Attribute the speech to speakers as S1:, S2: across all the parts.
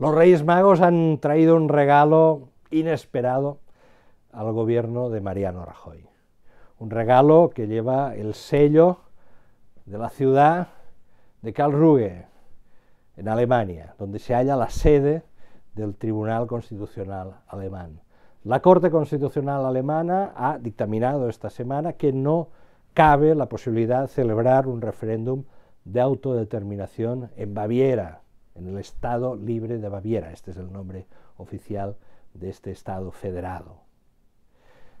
S1: Los Reyes Magos han traído un regalo inesperado al gobierno de Mariano Rajoy. Un regalo que lleva el sello de la ciudad de Karlsruhe, en Alemania, donde se halla la sede del Tribunal Constitucional alemán. La Corte Constitucional alemana ha dictaminado esta semana que no cabe la posibilidad de celebrar un referéndum de autodeterminación en Baviera, en el Estado Libre de Baviera. Este es el nombre oficial de este Estado federado.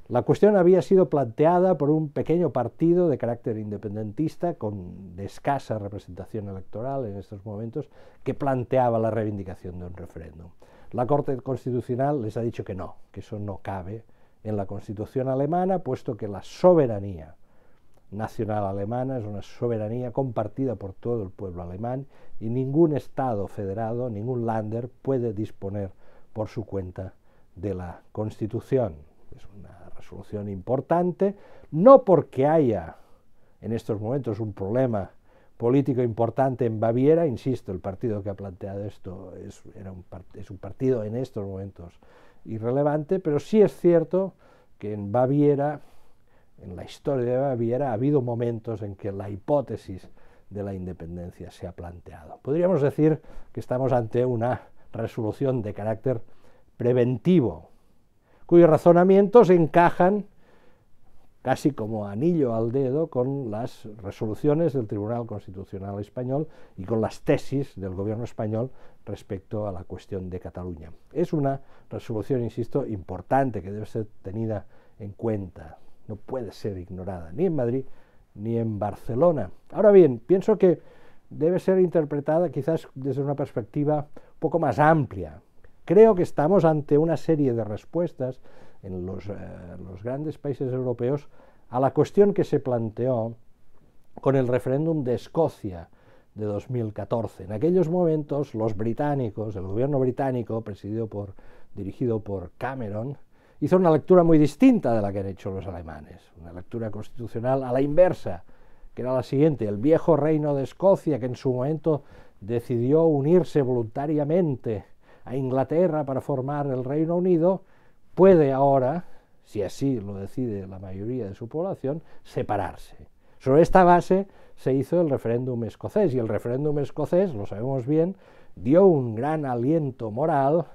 S1: La cuestión había sido planteada por un pequeño partido de carácter independentista con escasa representación electoral en estos momentos que planteaba la reivindicación de un referéndum. La Corte Constitucional les ha dicho que no, que eso no cabe en la Constitución alemana, puesto que la soberanía nacional alemana es una soberanía compartida por todo el pueblo alemán y ningún Estado federado, ningún Lander puede disponer por su cuenta de la Constitución. Es una resolución importante, no porque haya en estos momentos un problema político importante en Baviera, insisto, el partido que ha planteado esto es, es un partido en estos momentos irrelevante, pero sí es cierto que en Baviera en la historia de Baviera ha habido momentos en que la hipótesis de la independencia se ha planteado. Podríamos decir que estamos ante una resolución de carácter preventivo, cuyos razonamientos encajan casi como anillo al dedo con las resoluciones del Tribunal Constitucional Español y con las tesis del gobierno español respecto a la cuestión de Cataluña. Es una resolución, insisto, importante que debe ser tenida en cuenta no puede ser ignorada, ni en Madrid ni en Barcelona. Ahora bien, pienso que debe ser interpretada quizás desde una perspectiva un poco más amplia. Creo que estamos ante una serie de respuestas en los, eh, grandes países europeos a la cuestión que se planteó con el referéndum de Escocia de 2014. En aquellos momentos los británicos, el gobierno británico, presidido por, dirigido por Cameron, hizo una lectura muy distinta de la que han hecho los alemanes, una lectura constitucional a la inversa, que era la siguiente, el viejo reino de Escocia, que en su momento decidió unirse voluntariamente a Inglaterra para formar el Reino Unido, puede ahora, si así lo decide la mayoría de su población, separarse. Sobre esta base se hizo el referéndum escocés, y el referéndum escocés, lo sabemos bien, dio un gran aliento moral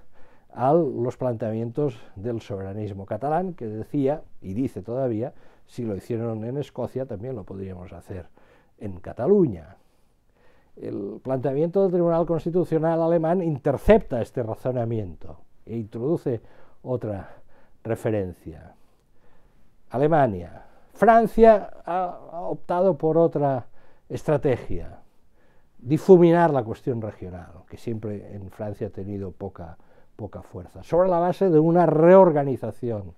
S1: a los planteamientos del soberanismo catalán, que decía, y dice todavía, si lo hicieron en Escocia, también lo podríamos hacer en Cataluña. El planteamiento del Tribunal Constitucional alemán intercepta este razonamiento e introduce otra referencia. Alemania. Francia ha optado por otra estrategia, difuminar la cuestión regional, que siempre en Francia ha tenido poca poca fuerza, sobre la base de una reorganización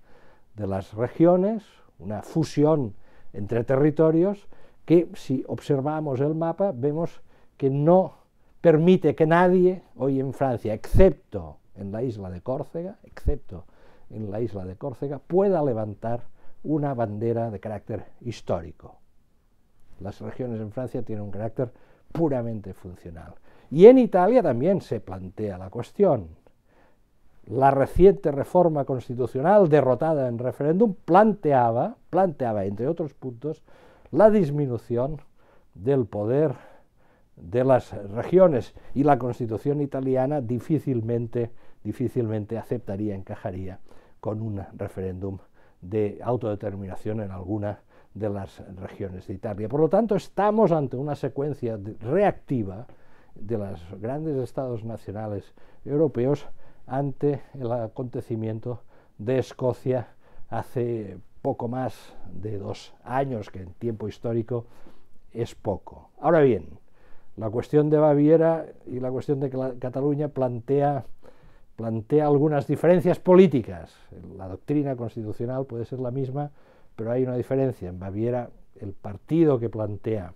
S1: de las regiones, una fusión entre territorios que si observamos el mapa vemos que no permite que nadie hoy en Francia, excepto en la isla de Córcega, excepto en la isla de Córcega, pueda levantar una bandera de carácter histórico. Las regiones en Francia tienen un carácter puramente funcional. Y en Italia también se plantea la cuestión la reciente reforma constitucional derrotada en referéndum planteaba, planteaba, entre otros puntos, la disminución del poder de las regiones y la constitución italiana difícilmente, difícilmente aceptaría, encajaría con un referéndum de autodeterminación en alguna de las regiones de Italia. Por lo tanto, estamos ante una secuencia reactiva de los grandes estados nacionales europeos ante el acontecimiento de Escocia hace poco más de dos años, que en tiempo histórico es poco. Ahora bien, la cuestión de Baviera y la cuestión de Cataluña plantea, plantea algunas diferencias políticas. La doctrina constitucional puede ser la misma, pero hay una diferencia. En Baviera el partido que plantea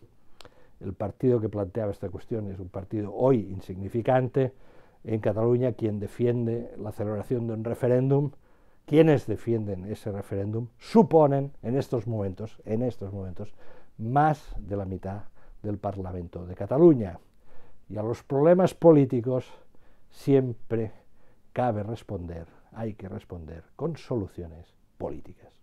S1: el partido que planteaba esta cuestión es un partido hoy insignificante, en Cataluña quien defiende la celebración de un referéndum, quienes defienden ese referéndum, suponen en estos momentos, en estos momentos, más de la mitad del Parlamento de Cataluña. Y a los problemas políticos siempre cabe responder, hay que responder con soluciones políticas.